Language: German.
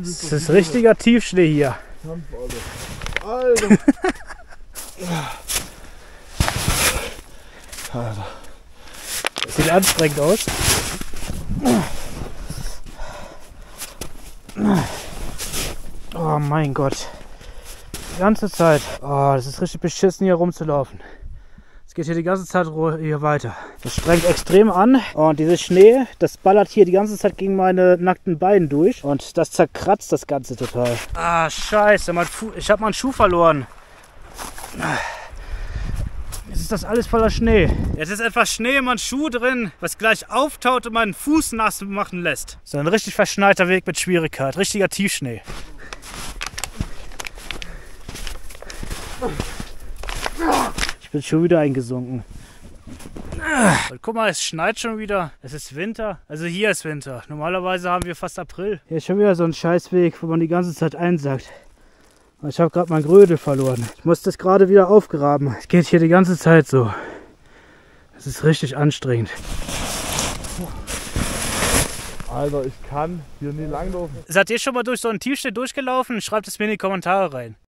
Das ist richtiger Tiefschnee hier. Kampf, Alter. Alter. Alter. Sieht anstrengend aus. Oh mein Gott. Die ganze Zeit. Oh, das ist richtig beschissen hier rumzulaufen. Es geht hier die ganze Zeit hier weiter. Das strengt extrem an und dieses Schnee, das ballert hier die ganze Zeit gegen meine nackten Beine durch und das zerkratzt das Ganze total. Ah, scheiße, ich habe meinen Schuh verloren. Jetzt ist das alles voller Schnee. Jetzt ist etwas Schnee in meinem Schuh drin, was gleich auftaut und meinen Fuß nass machen lässt. So ein richtig verschneiter Weg mit Schwierigkeit. Richtiger Tiefschnee. Ich bin schon wieder eingesunken. Und guck mal, es schneit schon wieder. Es ist Winter. Also hier ist Winter. Normalerweise haben wir fast April. Hier ist schon wieder so ein Scheißweg, wo man die ganze Zeit einsackt. Ich habe gerade mein Grödel verloren. Ich muss das gerade wieder aufgraben. Es geht hier die ganze Zeit so. Es ist richtig anstrengend. Alter, ich kann hier nie langlaufen. Seid ihr schon mal durch so einen Tiefschnee durchgelaufen? Schreibt es mir in die Kommentare rein.